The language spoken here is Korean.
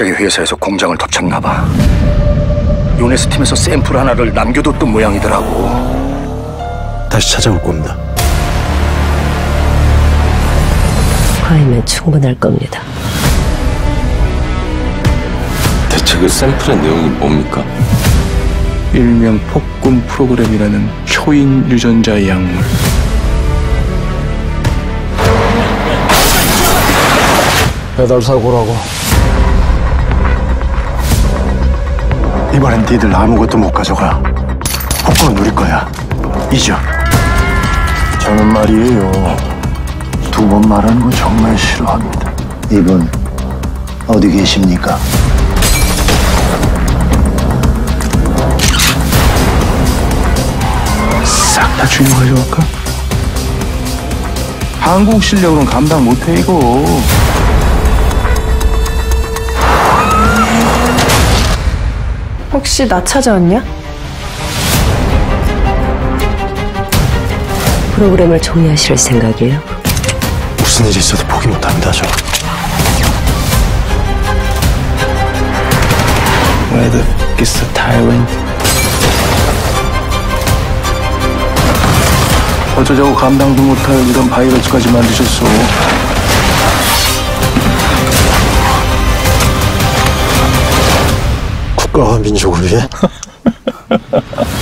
갑자기 회사에서 공장을 덮쳤나 봐. 요네스 팀에서 샘플 하나를 남겨뒀던 모양이더라고. 다시 찾아올 겁니다. 화이면 충분할 겁니다. 대체 그 샘플의 내용이 뭡니까? 일명 폭군 프로그램이라는 초인 유전자 약물. 배달 사고라고. 이번엔 니들 아무것도 못 가져가. 복권은 우리 거야. 잊어. 저는 말이에요. 두 번 말하는 거 정말 싫어합니다. 이분 어디 계십니까? 싹 다 주인 가져갈까? 한국 실력으로는 감당 못해 이거. 혹시 나 찾아왔냐? 프로그램을 종이하실 생각이에요? 무슨 일이 있어도 포기 못합니다, 저. Where the f is the tyrant? 어쩌자고 감당도 못할 이런 바이러스까지 만드셨어. 민족을 위해